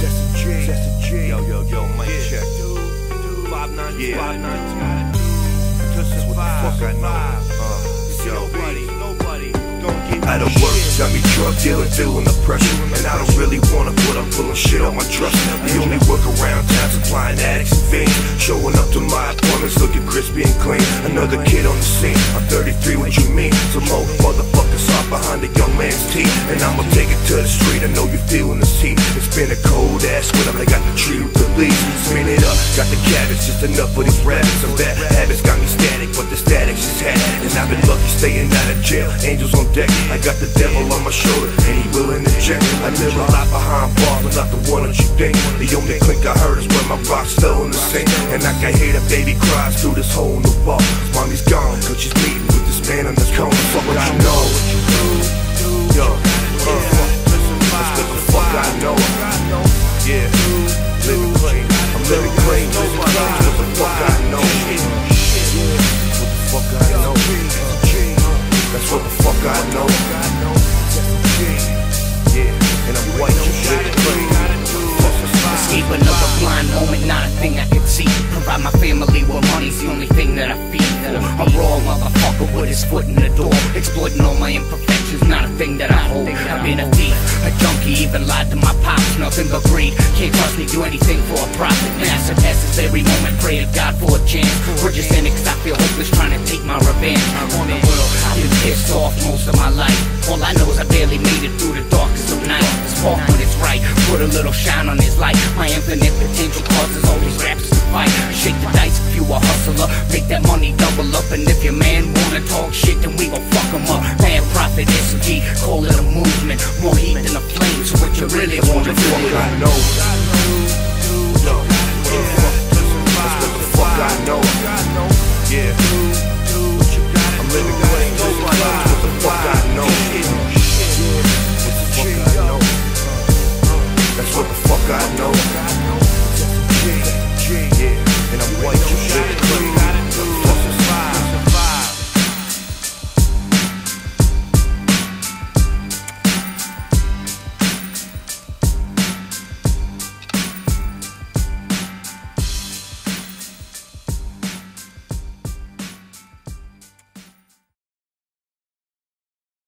Testing G. Testing G. Yo, yo, yo, mic Yeah. check. Five nine Yeah. five nine That's Just what the five, fuck I know. Uh, yo, nobody gon' get Out work, got me drug dealer, feeling the pressure. And I don't really wanna put up pulling shit on my trust. The only work around town supplying addicts and fiends. Showing up to my appointments looking crispy and clean. Another kid on the scene. I'm 33, what you mean? Some more motherfuckers hot behind the young man's teeth. And I'ma take to the street. I know you're feeling the heat. It's been a cold ass winter. but I got the tree with the leaves. Spin it up, got the cabbage, just enough for these rabbits. Some bad habits got me static, but the static's just had. And I've been lucky staying out of jail. Angels on deck. I got the devil on my shoulder, and he willing to check. I live a lot behind bars, but not the one that you think. The only clink I heard is when my rocks fell in the sink. And I can hear the baby cries through this hole in the wall. Mommy's gone, cause she's meeting with this man on this corner. Fuck what you know. Fuck I know. That's what the fuck I know. Yeah, and I'm white, you clean. Escape another blind moment, not a thing I can see. Provide my family with money's the only thing that I feed for. A raw motherfucker with his foot in the door. Exploiting all my imperfections, not a thing that I hold. I've been a thief, a junkie, even lied to my pops. Nothing but greed. Can't trust me, do anything for a profit. Massive every moment, pray to God for a chance. We're just in it cause I feel hopeless Off most of my life. All I know is I barely made it through the darkest of nights. Spark when it's right, put a little shine on his light. My infinite potential causes all these raps to fight. Shake the dice if you a hustler, make that money double up. And if your man wanna talk shit, then we gon' fuck him up. Bad profit, I know.